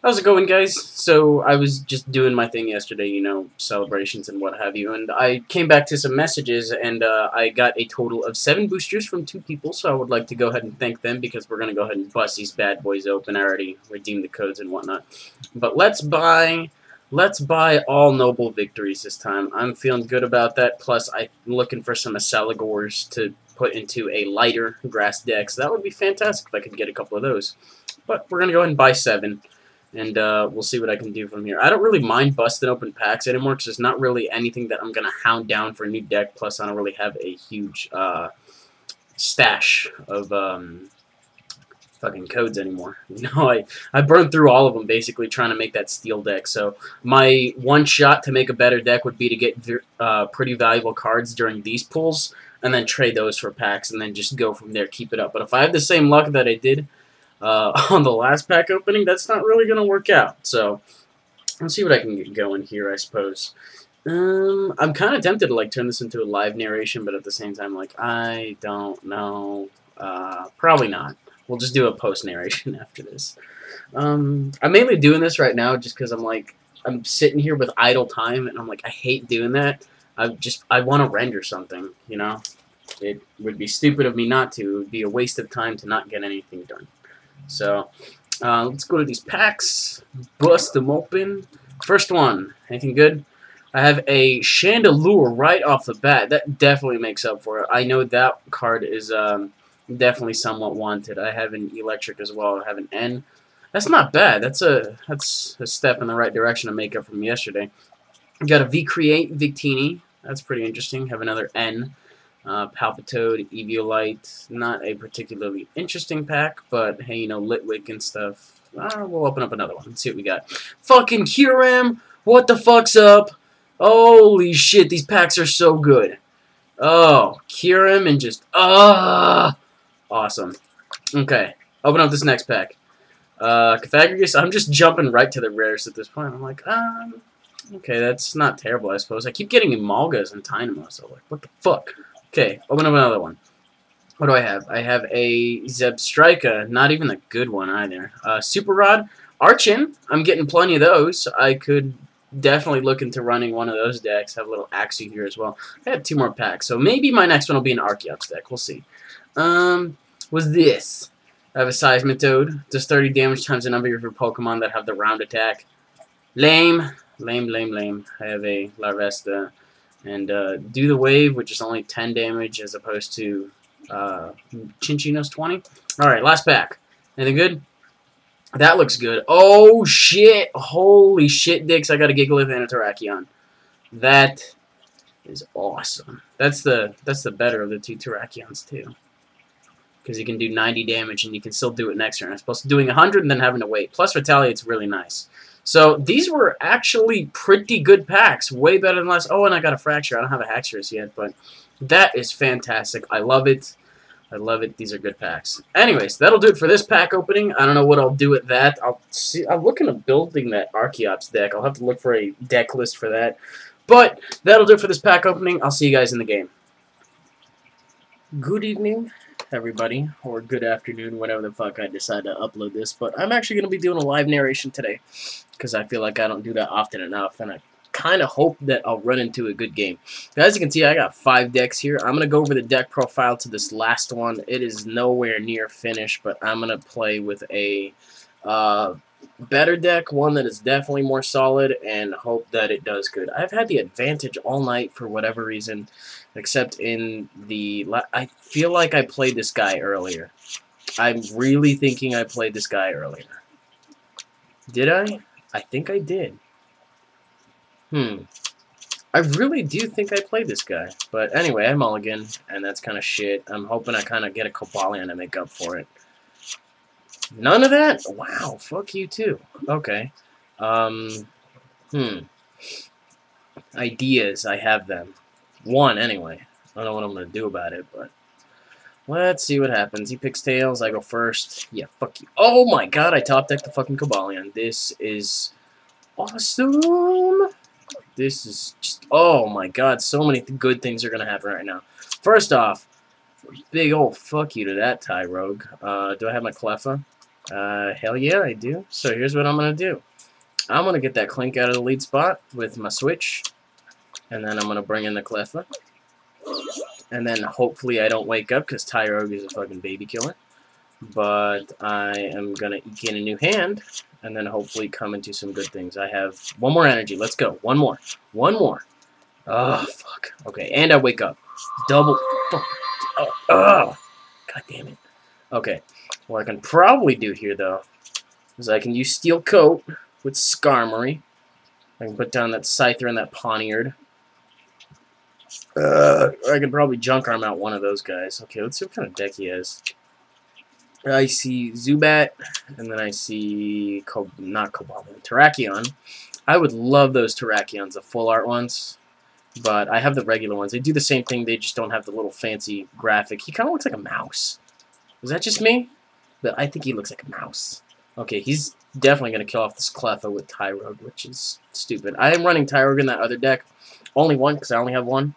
How's it going, guys? So, I was just doing my thing yesterday, you know, celebrations and what have you, and I came back to some messages, and uh, I got a total of seven boosters from two people, so I would like to go ahead and thank them, because we're going to go ahead and bust these bad boys open. I already redeemed the codes and whatnot. But let's buy... Let's buy all noble victories this time. I'm feeling good about that, plus I'm looking for some Accelgors to put into a lighter grass deck, so that would be fantastic if I could get a couple of those. But we're going to go ahead and buy seven and uh, we'll see what I can do from here. I don't really mind busting open packs anymore because there's not really anything that I'm going to hound down for a new deck, plus I don't really have a huge uh, stash of um, fucking codes anymore. You know, I, I burned through all of them basically trying to make that steel deck, so my one shot to make a better deck would be to get uh, pretty valuable cards during these pulls, and then trade those for packs, and then just go from there, keep it up. But if I have the same luck that I did uh, on the last pack opening, that's not really going to work out. So, let's see what I can get going here, I suppose. Um, I'm kind of tempted to, like, turn this into a live narration, but at the same time, like, I don't know. Uh, probably not. We'll just do a post-narration after this. Um, I'm mainly doing this right now just because I'm, like, I'm sitting here with idle time, and I'm like, I hate doing that. I just, I want to render something, you know? It would be stupid of me not to. It would be a waste of time to not get anything done. So uh, let's go to these packs, bust them open. First one, anything good? I have a Chandelure right off the bat. That definitely makes up for it. I know that card is um, definitely somewhat wanted. I have an Eelektrik as well. I have an N. That's not bad. That's a that's a step in the right direction to make up from yesterday. Got a V-Create Victini. That's pretty interesting. Have another N. Uh, Palpitoad, Eviolite, not a particularly interesting pack, but hey, you know, Litwick and stuff. Uh, we'll open up another one. Let's see what we got. Fucking Kyurem! What the fuck's up? Holy shit, these packs are so good. Oh, Kyurem and just, ah! Uh, awesome. Okay, open up this next pack. Uh, Cofagrigus, I'm just jumping right to the rares at this point. I'm like, um, okay, that's not terrible, I suppose. I keep getting Emolgas and Tynamo, so like, what the fuck? Okay, open up another one. What do I have? I have a Zebstrika, not even a good one either. Uh, Super Rod, Archen, I'm getting plenty of those. I could definitely look into running one of those decks. Have a little Axew here as well. I have two more packs, so maybe my next one will be an Archeops deck. We'll see. Um, was this? I have a Seismitoad. Does 30 damage times the number of your Pokemon that have the round attack. Lame. Lame, lame, lame. I have a Larvesta and uh, do the wave, which is only 10 damage as opposed to uh, Cinccino's 20. Alright, last pack. Anything good? That looks good. Oh, shit. Holy shit, dicks. I got a Gigalith and a Terrakion. That is awesome. That's the that's the better of the two Terrakions, too. Because you can do 90 damage and you can still do it next turn. As opposed to doing 100 and then having to wait. Plus, Retaliate's really nice. So these were actually pretty good packs. Way better than last. Oh, and I got a Fraxure. I don't have a Haxorus yet, but that is fantastic. I love it. I love it. These are good packs. Anyways, that'll do it for this pack opening. I don't know what I'll do with that. I'll see. I'm looking at building that Archeops deck. I'll have to look for a deck list for that. But that'll do it for this pack opening. I'll see you guys in the game. Good evening everybody, or good afternoon, whatever the fuck I decide to upload this, but I'm actually going to be doing a live narration today, because I feel like I don't do that often enough, and I kind of hope that I'll run into a good game. As you can see, I got five decks here. I'm going to go over the deck profile to this last one. It is nowhere near finished, but I'm going to play with a uh, better deck, one that is definitely more solid, and hope that it does good. I've had the advantage all night for whatever reason, except in the... I feel like I played this guy earlier. I'm really thinking I played this guy earlier. Did I? I think I did. Hmm. I really do think I played this guy. But anyway, I'm mulligan, and that's kind of shit. I'm hoping I kind of get a Cobalion to make up for it. None of that? Wow, fuck you too. Okay. Um, hmm. Ideas, I have them. One, anyway. I don't know what I'm going to do about it, but... Let's see what happens. He picks tails, I go first. Yeah, fuck you. Oh my god, I top deck the fucking Cobalion. This is awesome. This is just, oh my god, so many good things are going to happen right now. First off, big old fuck you to that Tyrogue. Uh, do I have my Cleffa? Uh, hell yeah, I do. So here's what I'm going to do. I'm going to get that Klink out of the lead spot with my switch. And then I'm going to bring in the Cleffa. And then hopefully I don't wake up because Tyrogue is a fucking baby killer. But I am going to gain a new hand. And then hopefully come into some good things. I have one more energy. Let's go. One more. One more. Oh, fuck. Okay, and I wake up. Double. Fuck. Oh, oh. God damn it. Okay. What I can probably do here, though, is I can use Steel Coat with Skarmory. I can put down that Scyther and that Pawniard. Uh, I could probably Junk Arm out one of those guys. Okay, let's see what kind of deck he has. I see Zubat, and then I see, Co not Cobalt, Terrakion. I would love those Terrakions, the full art ones. But I have the regular ones. They do the same thing, they just don't have the little fancy graphic. He kind of looks like a mouse. Is that just me? But I think he looks like a mouse. Okay, he's definitely going to kill off this Cleffa with Tyrogue, which is stupid. I am running Tyrogue in that other deck. Only one, because I only have one.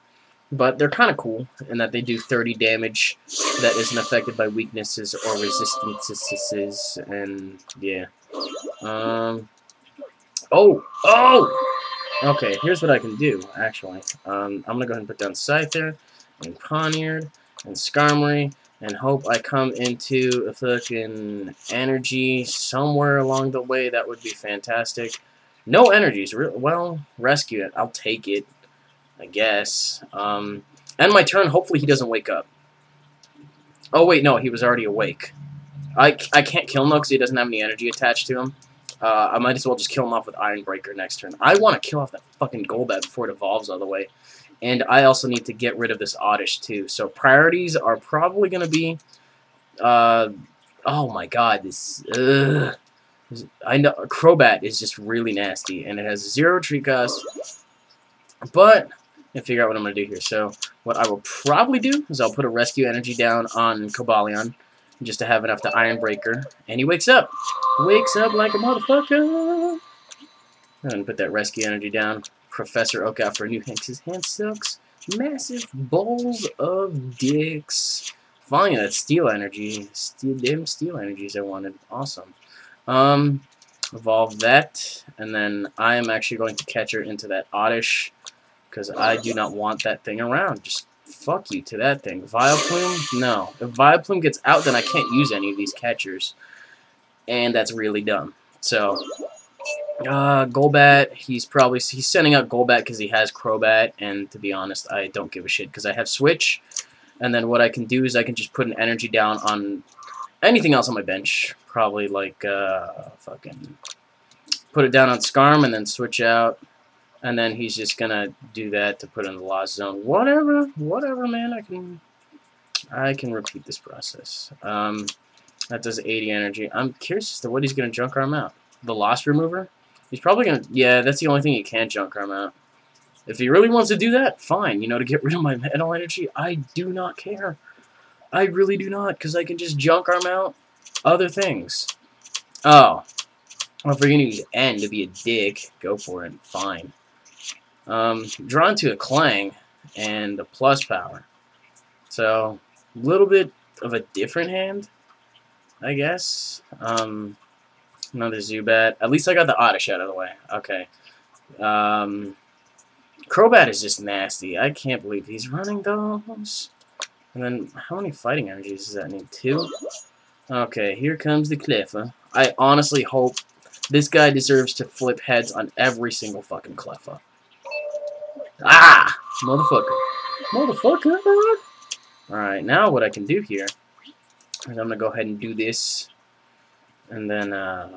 But they're kind of cool in that they do 30 damage that isn't affected by weaknesses or resistances. And, yeah. Um. Oh! Oh! Okay, here's what I can do, actually. Um, I'm going to go ahead and put down Scyther and Pawniard, and Skarmory and hope I come into a fucking energy somewhere along the way. That would be fantastic. No energies. Well, rescue it. I'll take it, I guess. Um, and my turn, hopefully he doesn't wake up. Oh, wait, no, he was already awake. I, I can't kill him, though, because he doesn't have any energy attached to him. Uh, I might as well just kill him off with Iron Breaker next turn. I want to kill off that fucking Golbat before it evolves all the way. And I also need to get rid of this Oddish too. So priorities are probably going to be... Uh, oh my god, this... Ugh. I know Crobat is just really nasty, and it has zero tree cost. But I figure out what I'm gonna do here. So what I will probably do is I'll put a rescue energy down on Cobalion, just to have enough to Iron Breaker, and he wakes up. Wakes up like a motherfucker. And put that rescue energy down. Professor Oak out for a new hand his hand sucks. Massive bowls of dicks. Finally, that steel energy. Steel, damn steel energies I wanted. Awesome. Um, evolve that, and then I am actually going to catch her into that Oddish, because I do not want that thing around. Just fuck you to that thing. Vileplume? No. If Vileplume gets out, then I can't use any of these catchers. And that's really dumb. So, uh, Golbat, he's probably, he's sending out Golbat because he has Crobat, and to be honest, I don't give a shit because I have Switch, and then what I can do is I can just put an energy down on anything else on my bench, probably like, uh, fucking, put it down on Scarm and then switch out, and then he's just gonna do that to put in the Lost Zone. Whatever, whatever, man, I can, I can repeat this process. Um, that does 80 energy. I'm curious as to what he's gonna junk arm out. The Lost Remover? He's probably to... Yeah, that's the only thing he can junk arm out. If he really wants to do that, fine. You know, to get rid of my metal energy, I do not care. I really do not, because I can just junk arm out other things. Oh. Well, if we're going to use N to be a dick, go for it. Fine. Um, drawn to a Klang and a plus power. So, a little bit of a different hand, I guess. Um, Another Zubat. At least I got the Oddish out of the way. Okay. Um, Crobat is just nasty. I can't believe he's running those. And then, how many fighting energies does that need? Two? Okay, here comes the Cleffa. I honestly hope this guy deserves to flip heads on every single fucking Cleffa. Ah! Motherfucker. Motherfucker! Alright, now what I can do here is I'm to go ahead and do this and then, uh,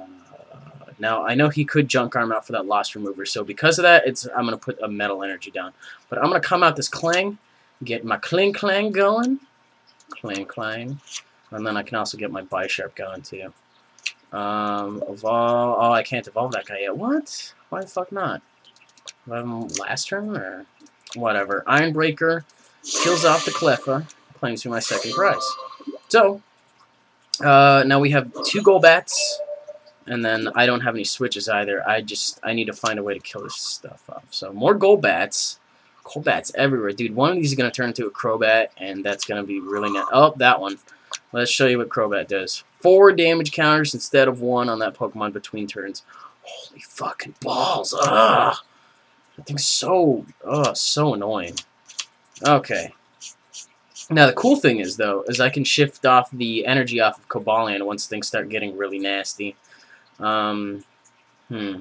now, I know he could junk arm out for that Lost Remover, so because of that, it's I'm going to put a Metal Energy down. But I'm going to come out this Klang, get my Klinklang going. Clang clang. And then I can also get my Bisharp going, too. Um, evolve... Oh, I can't evolve that guy yet. What? Why the fuck not? Um, last turn, or... Whatever. Ironbreaker kills off the Cleffa, claims me my second prize. So, uh, now we have two Golbats, and then I don't have any switches either. I just, I need to find a way to kill this stuff off. So more Golbats. Golbats everywhere. Dude, one of these is going to turn into a Crobat, and that's going to be really net. Oh, that one. Let's show you what Crobat does. Four damage counters instead of one on that Pokemon between turns. Holy fucking balls. Ugh. That thing's so, ugh, so annoying. Okay. Now, the cool thing is, though, is I can shift off the energy off of Cobalion once things start getting really nasty. Um, hmm.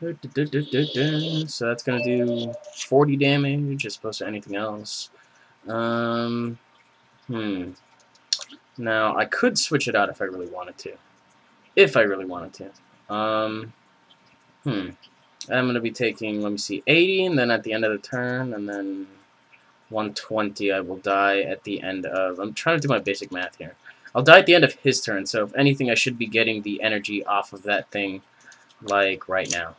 So that's going to do 40 damage as opposed to anything else. Um, hmm. Now, I could switch it out if I really wanted to. If I really wanted to. Um, hmm. I'm going to be taking, let me see, 80, and then at the end of the turn, and then 120 I will die at the end of... I'm trying to do my basic math here. I'll die at the end of his turn, so if anything, I should be getting the energy off of that thing, like, right now.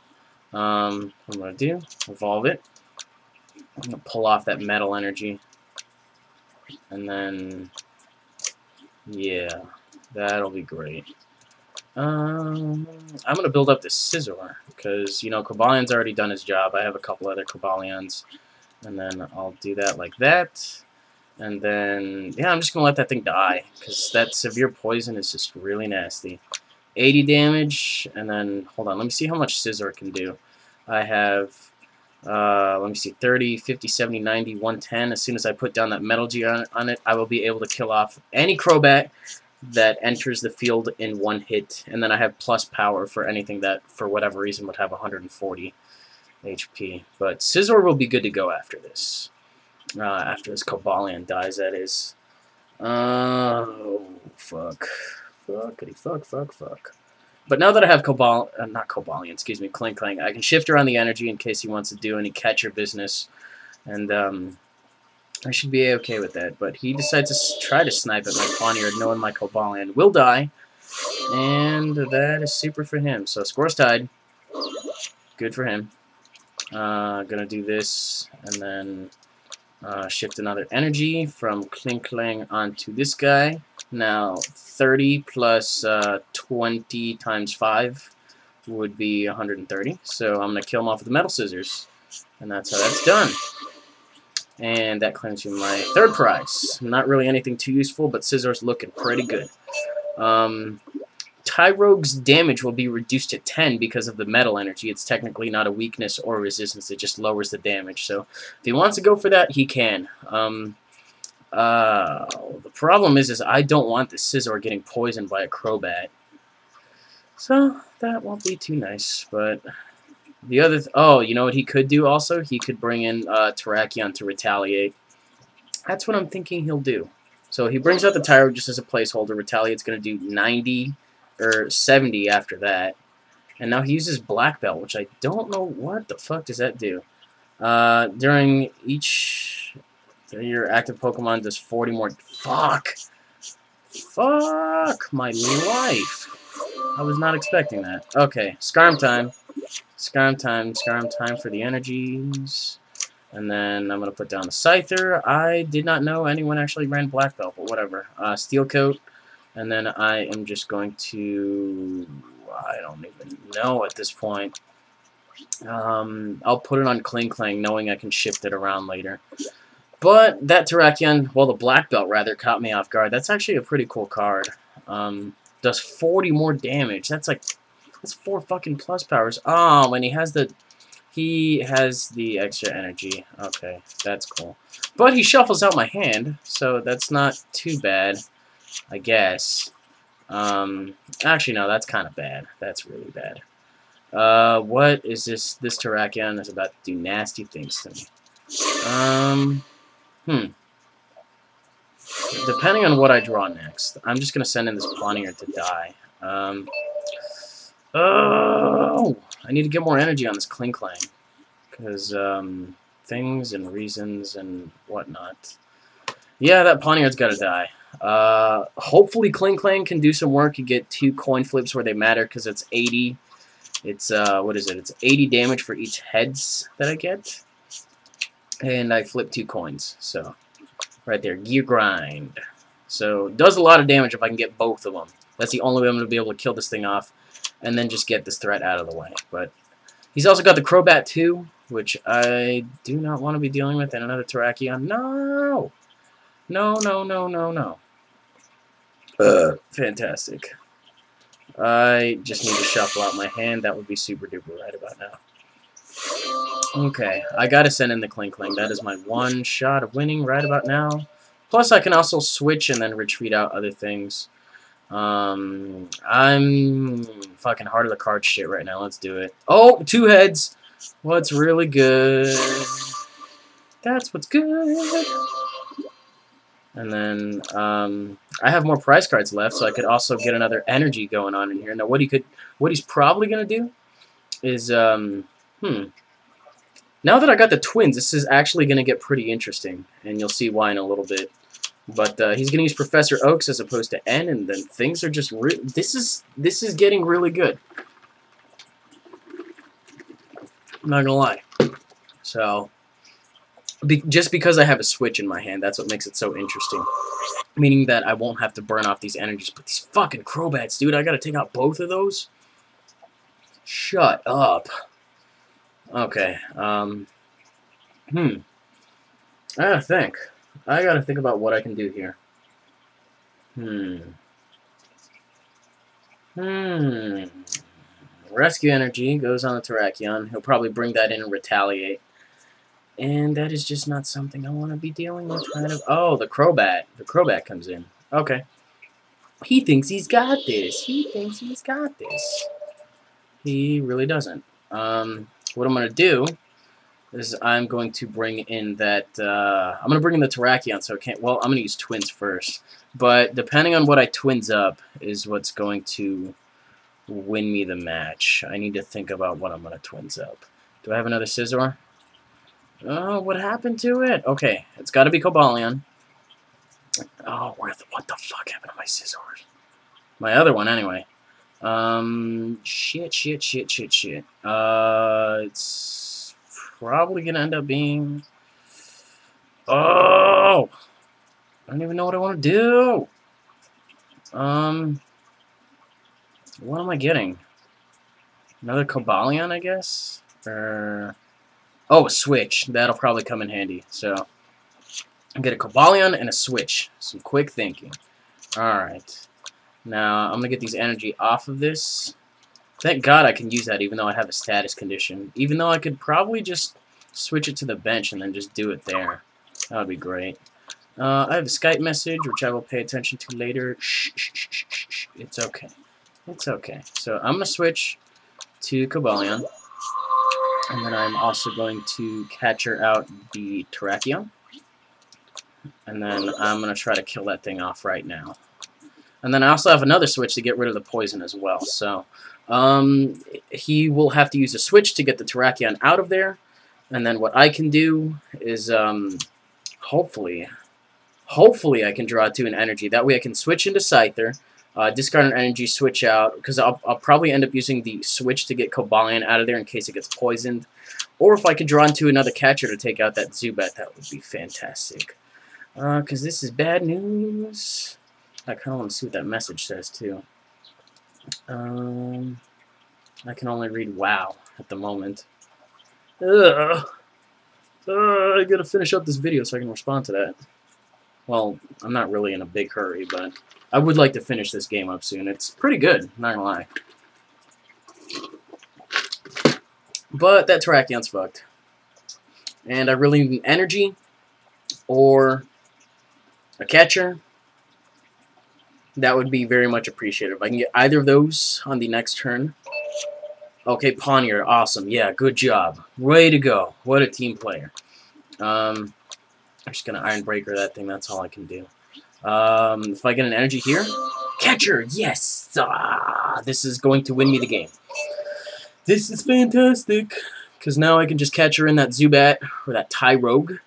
Um, what I'm going to do, evolve it. I'm going to pull off that metal energy. And then, yeah, that'll be great. Um, I'm going to build up the Scizor, because, you know, Cobalion's already done his job. I have a couple other Cobalions. And then I'll do that like that. And then, yeah, I'm just going to let that thing die, because that severe poison is just really nasty. 80 damage, and then, hold on, let me see how much Scizor can do. I have, uh, let me see, 30, 50, 70, 90, 110. As soon as I put down that Metal G on, on it, I will be able to kill off any Crobat that enters the field in one hit, and then I have plus power for anything that, for whatever reason, would have 140 HP. But Scizor will be good to go after this. Uh, after this Cobalion dies, that is. Uh, oh, fuck. Fuckity fuck, fuck, fuck. But now that I have Cobal, uh, not Cobalion, excuse me, Klinklang, I can shift around the energy in case he wants to do any catcher business. And, um, I should be okay with that. But he decides to try to snipe at my Pawniard, knowing my Cobalion will die. And that is super for him. So, score's tied. Good for him. Uh, gonna do this, and then uh, shift another energy from Klinklang onto this guy. Now, 30 plus, uh, 20 times 5 would be 130. So I'm going to kill him off with the Metal Scissors. And that's how that's done. And that claims you my third prize. Not really anything too useful, but Scizor's looking pretty good. Um, Tyrogue's damage will be reduced to 10 because of the metal energy. It's technically not a weakness or resistance, it just lowers the damage. So if he wants to go for that, he can. Um, uh, the problem is, is I don't want the Scizor getting poisoned by a Crobat. So that won't be too nice, but the other, th oh, you know what he could do also? He could bring in uh, Terrakion to retaliate. That's what I'm thinking he'll do. So he brings out the Tyro just as a placeholder. Retaliate's going to do 90 or 70 after that. And now he uses Black Belt, which I don't know what the fuck does that do. Uh, during each your active Pokemon does 40 more. Fuck! Fuck my life! I was not expecting that. Okay, Scarm time. Scarm time, Scarm time for the energies. And then I'm going to put down the Scyther. I did not know anyone actually ran Black Belt, but whatever. Uh, Steel Coat. And then I am just going to... I don't even know at this point. Um, I'll put it on Klinklang, knowing I can shift it around later. But that Terrakion, well, the Black Belt, rather, caught me off guard. That's actually a pretty cool card. Um, does 40 more damage. That's like... That's four fucking plus powers. Oh, and he has the... He has the extra energy. Okay, that's cool. But he shuffles out my hand, so that's not too bad. I guess. Um, actually, no, that's kind of bad. That's really bad. Uh, what is this? This Terrakion is about to do nasty things to me. Um, hmm. Depending on what I draw next, I'm just going to send in this Pawniard to die. Um, oh, I need to get more energy on this Klinklang. Because, um, things and reasons and whatnot. Yeah, that Pawniard's got to die. Uh, hopefully Klinklang can do some work and get two coin flips where they matter because it's 80. It's, uh, what is it? It's 80 damage for each heads that I get. And I flip two coins. So, right there. Gear Grind. So, does a lot of damage if I can get both of them. That's the only way I'm going to be able to kill this thing off. And then just get this threat out of the way. But, he's also got the Crobat too, which I do not want to be dealing with. And another Terrakion. No! No, no, no, no, no. Uh, fantastic. I just need to shuffle out my hand. That would be super duper right about now. Okay, I gotta send in the Klinkling. That is my one shot of winning right about now. Plus, I can also switch and then retreat out other things. Um, I'm fucking hard of the card shit right now. Let's do it. Oh, two heads. What's really good? That's what's good. And then um, I have more prize cards left, so I could also get another energy going on in here. Now, what he could, what he's probably gonna do is, um, hmm. Now that I got the twins, this is actually gonna get pretty interesting, and you'll see why in a little bit. But uh, he's gonna use Professor Oaks as opposed to N, and then things are just this is this is getting really good. I'm not gonna lie. So be just because I have a switch in my hand, that's what makes it so interesting. Meaning that I won't have to burn off these energies. But these fucking Crobats, dude, I gotta take out both of those? Shut up. Okay, um... Hmm. I gotta think. I gotta think about what I can do here. Hmm. Hmm. Rescue energy goes on the Terrakion. He'll probably bring that in and retaliate. And that is just not something I want to be dealing with right of... Oh, the Crobat. The Crobat comes in. Okay. He thinks he's got this. He thinks he's got this. He really doesn't. Um, what I'm going to do is I'm going to bring in that... Uh, I'm going to bring in the Terrakion, so I can't... Well, I'm going to use Twins first. But depending on what I Twins up is what's going to win me the match. I need to think about what I'm going to Twins up. Do I have another Scizor? Oh, what happened to it? Okay, it's got to be Cobalion. Oh, where the, what the fuck happened to my Scizors? My other one, anyway. Um, shit, shit, shit, shit, shit. Uh, it's probably gonna end up being... Oh! I don't even know what I want to do! Um, what am I getting? Another Cobalion, I guess? Or... Oh, a switch. That'll probably come in handy. So, I'll get a Cobalion and a switch. Some quick thinking. Alright. Now, I'm going to get these energy off of this. Thank God I can use that even though I have a status condition. Even though I could probably just switch it to the bench and then just do it there. That would be great. Uh, I have a Skype message, which I will pay attention to later. Shh, shh, shh, shh. It's okay. It's okay. So I'm going to switch to Cobalion. And then I'm also going to catcher out the Terrakion. And then I'm going to try to kill that thing off right now. And then I also have another switch to get rid of the poison as well. So um, he will have to use a switch to get the Terrakion out of there. And then what I can do is um, hopefully, hopefully I can draw two in energy. That way I can switch into Scyther uh, discard an energy, switch out, because I'll, I'll probably end up using the switch to get Cobalion out of there in case it gets poisoned. Or if I could draw into another catcher to take out that Zubat, that would be fantastic. Because uh, this is bad news. I kind of want to see what that message says, too. Um, I can only read WoW at the moment. Ugh. Uh, I gotta finish up this video so I can respond to that. Well, I'm not really in a big hurry, but I would like to finish this game up soon. It's pretty good, not gonna lie. But that Terrakion's fucked. And I really need energy or a catcher. That would be very much appreciated. If I can get either of those on the next turn. Okay, Pawniard, awesome. Yeah, good job. Way to go. What a team player. Um, I'm just going to Iron Breaker that thing. That's all I can do. Um, if I get an energy here, catcher, yes! Ah, this is going to win me the game. This is fantastic, because now I can just catch her in that Zubat, or that Tyrogue,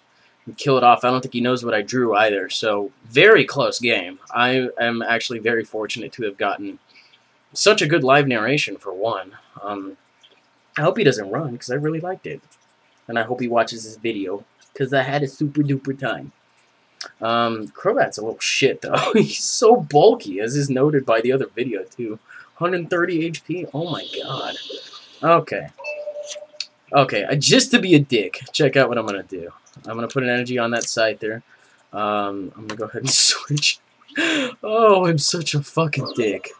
kill it off. I don't think he knows what I drew either, so very close game. I am actually very fortunate to have gotten such a good live narration, for one. Um, I hope he doesn't run, because I really liked it. And I hope he watches this video, because I had a super duper time. Um, Crobat's a little shit, though. He's so bulky, as is noted by the other video, too. 130 HP? Oh my god. Okay. Okay, uh, just to be a dick, check out what I'm going to do. I'm going to put an energy on that side there. Um, I'm going to go ahead and switch. oh, I'm such a fucking dick.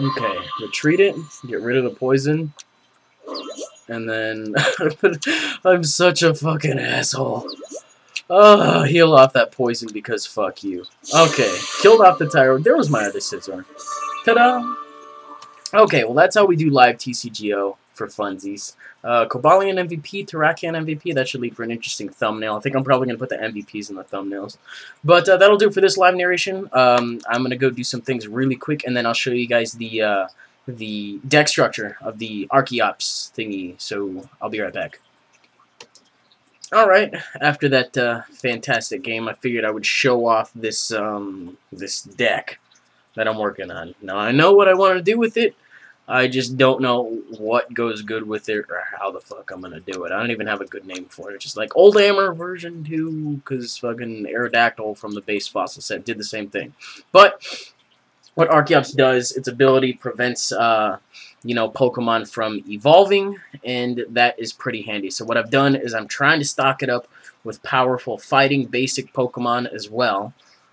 Okay, retreat it, get rid of the poison, and then I'm such a fucking asshole. Oh, heal off that poison because fuck you. Okay, killed off the Tyro. There was my other Scizor. Ta-da! Okay, well that's how we do live TCGO for funsies. Uh, Cobalion MVP, Terrakion MVP, that should lead for an interesting thumbnail. I think I'm probably going to put the MVPs in the thumbnails. But uh, that'll do it for this live narration. Um, I'm going to go do some things really quick, and then I'll show you guys the uh, the deck structure of the Archeops thingy. So I'll be right back. Alright, after that uh, fantastic game, I figured I would show off this, um, this deck that I'm working on. Now, I know what I want to do with it, I just don't know what goes good with it or how the fuck I'm gonna do it. I don't even have a good name for it. It's just like Oldhammer version 2, because fucking Aerodactyl from the base fossil set did the same thing. But what Archeops does, its ability prevents, uh, you know, Pokemon from evolving, and that is pretty handy. So what I've done is I'm trying to stock it up with powerful fighting basic Pokemon as well.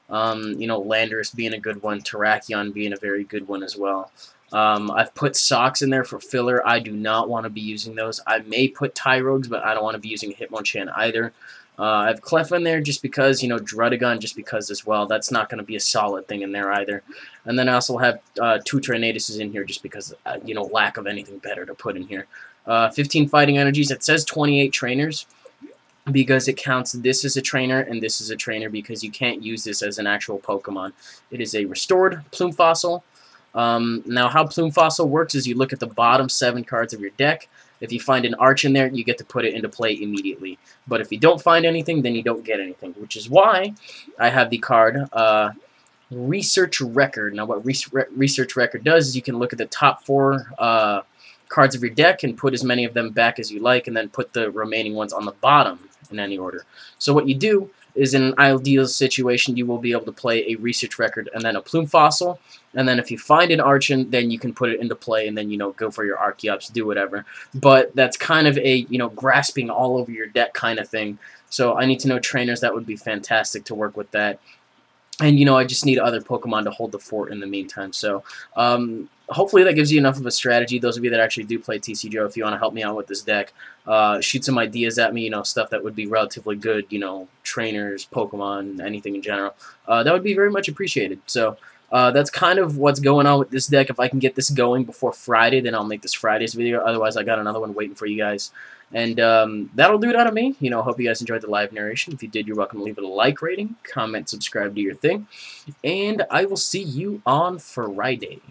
Um, you know, Landorus being a good one, Terrakion being a very good one as well. Um, I've put Sawks in there for filler. I do not want to be using those. I may put Tyrogues, but I don't want to be using Hitmonchan either. Uh, I have Clef in there just because, you know, Druddigon just because as well. That's not going to be a solid thing in there either. And then I also have uh, two Tornaduses in here just because, uh, you know, lack of anything better to put in here. Uh, 15 Fighting Energies. It says 28 Trainers because it counts this as a trainer and this is a trainer because you can't use this as an actual Pokemon. It is a restored Plume Fossil. Um, now, how Plume Fossil works is you look at the bottom seven cards of your deck. If you find an arch in there, you get to put it into play immediately. But if you don't find anything, then you don't get anything, which is why I have the card uh, Research Record. Now, what Research Record does is you can look at the top four uh, cards of your deck and put as many of them back as you like, and then put the remaining ones on the bottom in any order. So what you do is in an ideal situation, you will be able to play a research record and then a plume fossil. And then if you find an Archen, then you can put it into play and then, you know, go for your Archeops, do whatever. But that's kind of a, you know, grasping all over your deck kind of thing. So I need to know trainers. That would be fantastic to work with that. And, you know, I just need other Pokemon to hold the fort in the meantime. So, um, hopefully that gives you enough of a strategy. Those of you that actually do play TCGO, if you want to help me out with this deck, uh, shoot some ideas at me, you know, stuff that would be relatively good, you know, trainers, Pokemon, anything in general. Uh, that would be very much appreciated. So, uh, that's kind of what's going on with this deck. If I can get this going before Friday, then I'll make this Friday's video. Otherwise, I got another one waiting for you guys. And um, that'll do it out of me. You know, hope you guys enjoyed the live narration. If you did, you're welcome to leave it a like rating, comment, subscribe, do your thing. And I will see you on Friday.